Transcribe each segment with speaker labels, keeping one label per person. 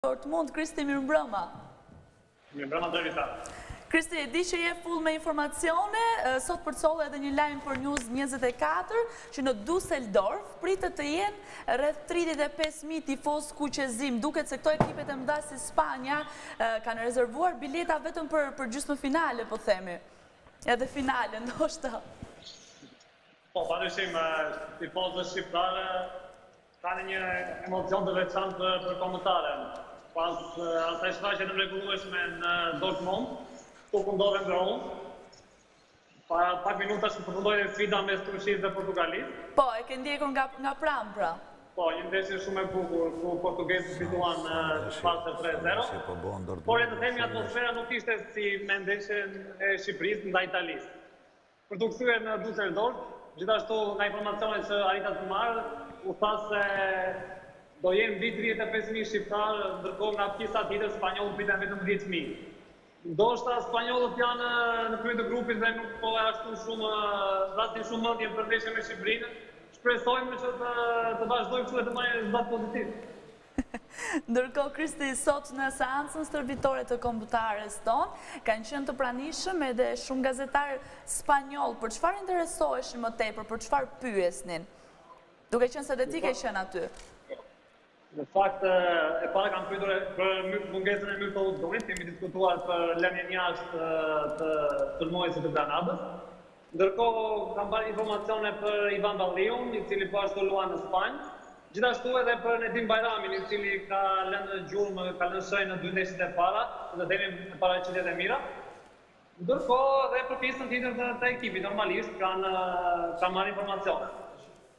Speaker 1: Dortmund, Kristi mirëmbrëma.
Speaker 2: Mirëmbrëma Drageta.
Speaker 1: Kristi, e di që je full me informacione, sot përcolle edhe një lajm për News 24, që në Dusseldorf pritet të jenë rreth 35.000 tifozë kuqezinj, duket se këto ekipet e mëdha si Spanja kanë rezervuar bileta vetëm për gjysmëfinale, po themi. Edhe finale ndoshta.
Speaker 2: Po, padyshim, tifozët shqiptarë Kanë një emocion të veçantë për kombëtaren, pas asaj shfaqjeje të mrekullueshme në Dortmund, ku po ndodhem dhe unë, para pak minutash që përfundoi sfida mes Turqisë dhe Portugalisë.
Speaker 1: Po, e ke ndjekur nga pranë, pra.
Speaker 2: Po, një ndeshje shumë e bukur, ku portugezët fituan në shifrat tre zero, por le të themi atmosfera nuk ishte si me ndeshjen e Shqipërisë ndaj Italisë. Për t'u kthyer në Dusseldorf, gjithashtu nga informacione që arrita të marr, u tha se do jenë mbi tridhjetë e pesë mijë shqiptarë, ndërkohë nga pjesa tjetër spanjollët priten vetëm dhjetë mijë. Ndoshta spanjollët janë në krye të grupit dhe nuk po e ashtu shumë vrasin shumë mendjen për ndeshjen me Shqipërinë. Shpresojmë që të vazhdojmë kështu dhe të marrim rezultat pozitiv.
Speaker 1: Ndërkohë Kristi sot në seancën stërvitore të kombëtares tonë kanë qenë të pranishëm edhe shumë gazetarë spanjollë, për çfarë interesoheshin më tepër, për çfarë pyesnin? Duke qenë se edhe ti ke qenë aty.
Speaker 2: Në fakt, e para kanë pyetur për mungesën e Myrto Uzunit, kemi diskutuar për lënien jashtë të sulmuesit të Granadës. Ndërkohë, kanë marrë informacione për Ivan Balliun, i cili po ashtu luan në Spanjë. Gjithashtu edhe për Nedim Bajramin, i cili ka lënë gjurmë, ka lënë shenjë në dy ndeshjet e para, le të themi me paraqitjet e mira. Ndërkohë edhe për pjesën tjetër të, të ekipit, normalisht kanë kanë marrë informacione.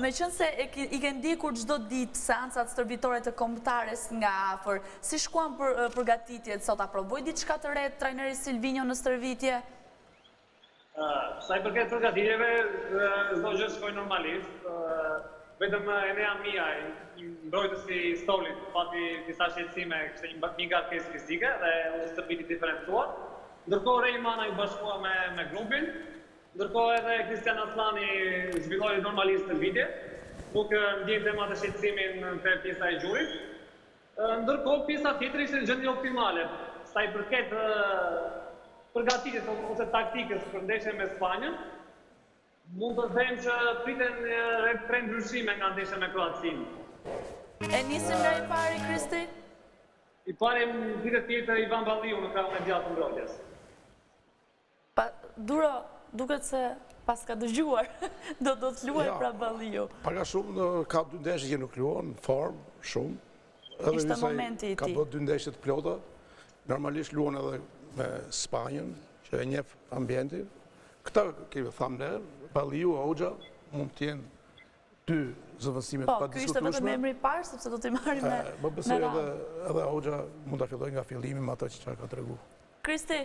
Speaker 2: Meqënëse i
Speaker 1: ke ndjekur çdo ditë seancat stërvitore të Kombëtares nga afër, si shkuan përgatitjet sot, a provoi diçka të re trajneri Silvinjo në stërvitje?
Speaker 2: Sa i përket përgatitjeve, çdo gjë shkoi normalisht. Vetëm Enea Mihaj, mbrojtësi i stolit, pati disa shqetësime, kishte një ngarkesë fizike dhe u stërvit i diferencuar. Ndërkohë Rej Manaj iu bashkua me grupin, Ndërkohë edhe Kristjan Asllani zhvilloi normalisht stërvitje. Nuk ndjente më atë shqetësimin te pjesa e gjurit. Ndërkohë pjesa tjetër ishte në gjendje optimale sa i përket përgatitjes ose taktikës për ndeshjen me Spanjën. Mund të them që priten rreth tre ndryshime nga ndeshja me Kroacinë.
Speaker 1: E nisim nga i pari Kristi?
Speaker 2: I pari pritet të jetë Ivan Balliu në krahun e djathtë të
Speaker 1: mbrojtjes. Duro, duket se paska dëgjuar, do do të luaj pra Balliu.
Speaker 3: Pak a shumë, ka dy ndeshje që nuk luan, në formë, shumë.
Speaker 1: Ishte momenti i tij.
Speaker 3: Ka bërë dy ndeshje të plota, normalisht luan edhe me Spanjën, që e njef ambientin. Këta, kemi thamë ne, Balliu, Hoxha, mund të jenë dy
Speaker 1: zëvendësimet e padiskutueshme. Po, kjo ishte vetëm emri i parë, sepse do t'i marrim me
Speaker 3: radhë. Unë besoj edhe Hoxha mund ta fillojë nga fillimi me ato që që ka tregu.
Speaker 1: Kristi,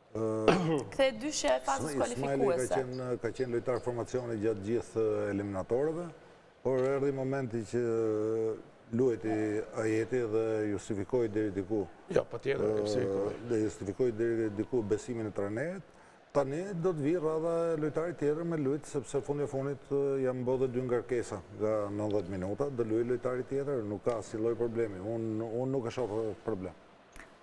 Speaker 3: Edhe
Speaker 1: dyshja e fazës kualifikuese.
Speaker 4: Ismaili ka qenë lojtar formacioni gjatë gjithë eliminatoreve, por erdhi momenti që luajti Ajeti dhe justifikoi deri diku.
Speaker 3: Jo, patjetër, justifikoi.
Speaker 4: Dhe justifikoi deri diku besimin e trajnerit. Tani do të vijë radha e lojtarit tjetër me lujtë, sepse fundja fundit janë bo edhe dy ngarkesa nga 90 minuta, do lujë lojtari tjetër, nuk ka asnjë lloj problemi. Unë nuk e shof problem.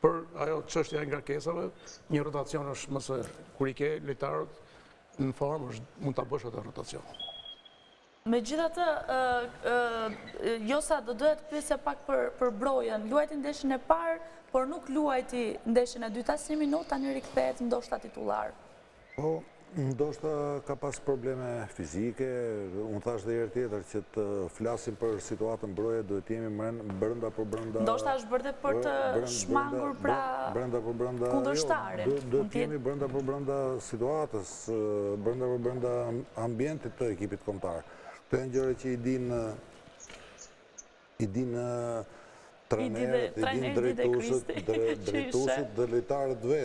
Speaker 3: Por ajo çështja e ngarkesave, një rrotacion është mëse kur i ke lojtarët në formë, është mund ta bësh atë rotacion.
Speaker 1: Megjithatë, Josa do doja të të pyesja pak për për Brojën. Luajti ndeshjen e parë, por nuk luajti ndeshjen e dytë as një minutë, tani rikthehet ndoshta titullar.
Speaker 4: Po, ndoshta ka pas probleme fizike, unë thashë dhe herë tjetër që të flasim për situatën Broja duhet të jemi brenda për brenda.
Speaker 1: Ndoshta është bërë dhe për të shmangur pra kundërshtarin.
Speaker 4: Jo, duhet
Speaker 1: të
Speaker 4: jemi brenda për brenda situatës, brenda për brenda ambientit të ekipit kombëtar. Këto janë gjëra që i dinë i
Speaker 1: dinë
Speaker 4: trajnerët, i
Speaker 1: dinë
Speaker 4: drejtuesit, drejtuesit dhe lojtarët vetë.